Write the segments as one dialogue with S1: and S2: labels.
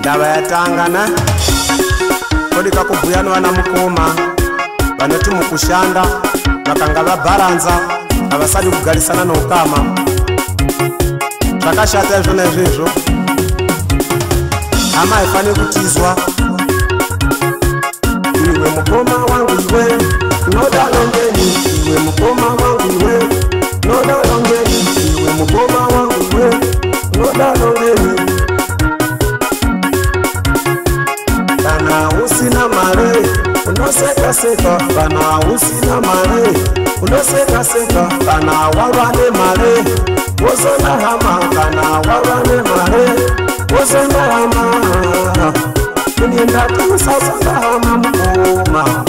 S1: ndava yatangana kodika kubhuya nevana mukoma vanoti mukushanda vakanga vabharanza havasadi kugarisana noukama zvakashata izvona izvizvo hama haifaniri kutizwa iwe mukoma wangu iwee sekaseka kana usina mari unosekaseka kana wava nemari wozonahama kana wava nemari wozonahama ini ndatisazonahama mkuma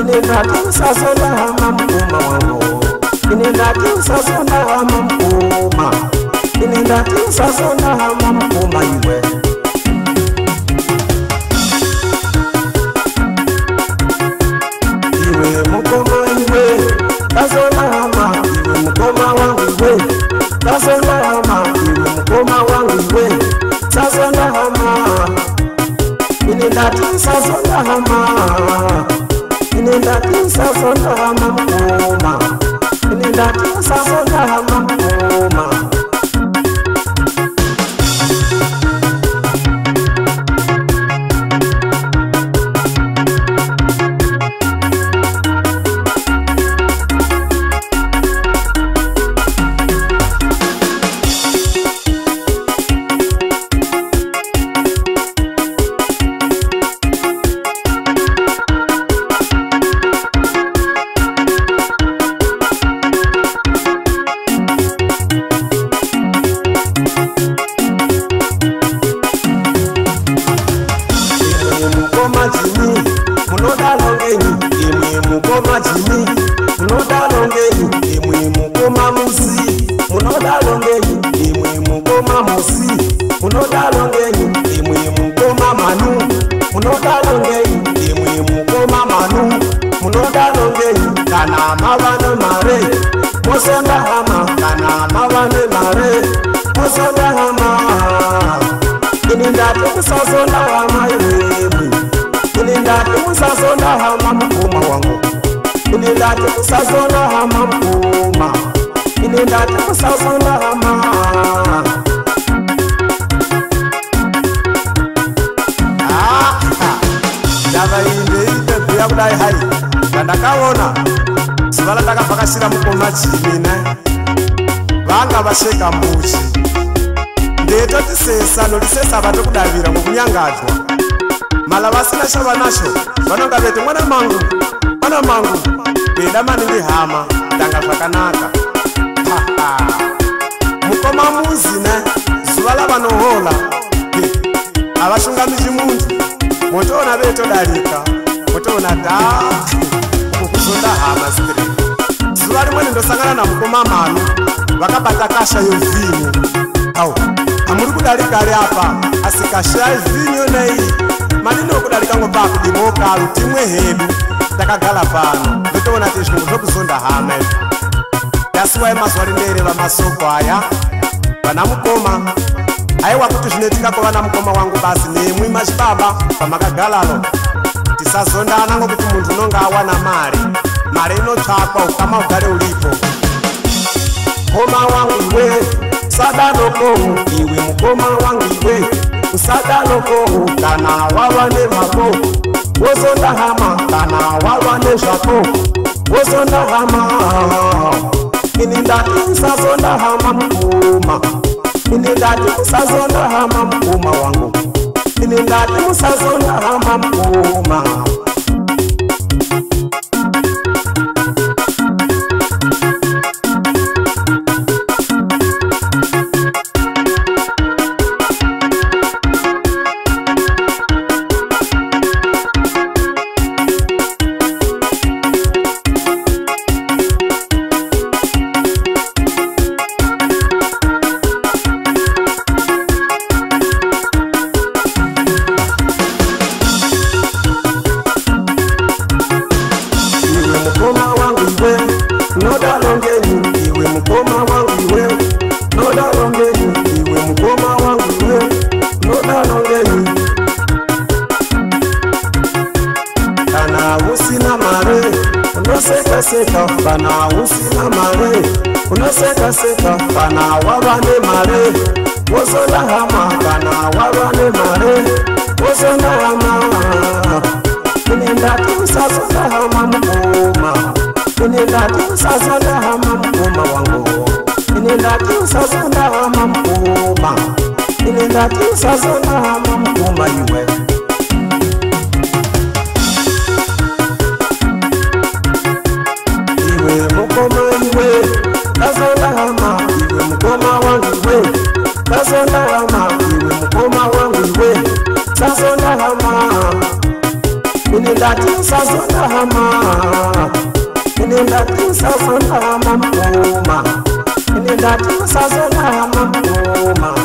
S1: ini ndatisazonahama mkuma wangu ini ndatisazonahama mkuma ini ndatisazonahama mkuma iwe mama mama ndingathi sasonga mama mama kana mava ne mare mosenda hama kana mava ne mare mosenda hama ini ndati musaso nda hama yeyemu ini ndati musaso nda hama mpuma wangu ini ndati musaso nda hama mpuma ini ndati musaso nda hama ndava ah, ah. ini ndeyitebuya kudai hai ndandakaona zuva randakavhakasira mukomachiina vanga vasheka mbuchi ndetotisesa notisesa vatokudavira mukunyangadzwa mala vasina shava nacho vanonga veti mwana mangu mwana mangu veida maningi hama ndanga zvakanaka haha mukoma muzi ne zuva lavanohola havashungamiri muntu motoona veitodarika motoona dhaa kundosangana namukoma mano vakabata kasha yevinyo au hamuri kudarikari apa asi kasha yevinyo neiyi manino kudarika ngobva kudimokaro timwe hedu takagala pano ndotoona ti zvinhu zvokuzonda hama izvi yasuwai mazuva rindeireva masoko aya vana mukoma aiwa kuti zvinoitika kuvana mukoma wangu basi nemwi mazvibaba vamakagalaro tisazondana ngokuti munhu unonga awana mari mari inotsvakwa ukama ugare uripo mukoma wangu iwe usadanokou iwe mukoma wangu iwe usadanokou kana wava nemako wosondahama kana wava nezvako wosondahama ini ndati usazondahama mukoma ini ndati usazondahama mukoma wangu ini ndati usazondahama mukoma mukoma wangu iwe nodalongeni iwe mukoma wangu iwe nodalongeni iwe mukoma wangu iwe nodalongeni kana usina mare unosekaseka kana usina mare unosekaseka kana wava ne mare wozonahama kana wava ne mare wozonahama tunenda tusasana hama mkoma tunenda tusasana hama mkoma wangu tunenda tusasana hama mkoma tunenda tusasana hama mkoma iwe sazonama mbuma ndingathi sazonama mbuma